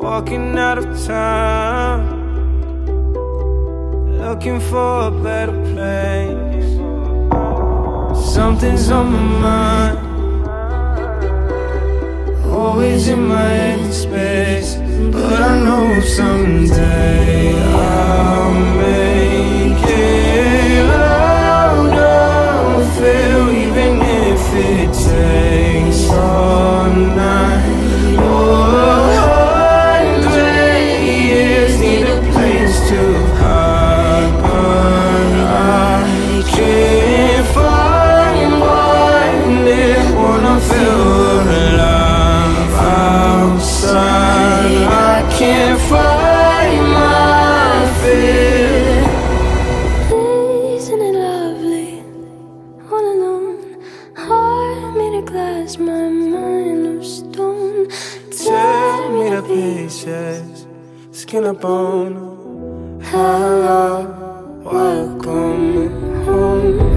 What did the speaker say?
walking out of town, looking for a better place. Something's on my mind, always in my head space. But I know someday I'll make it louder, feel even if it takes all feel outside. I can't find my fear. Isn't it lovely? All alone, heart made of glass, my mind of stone. Tear me to pieces, skin and bone. Hello, welcome home.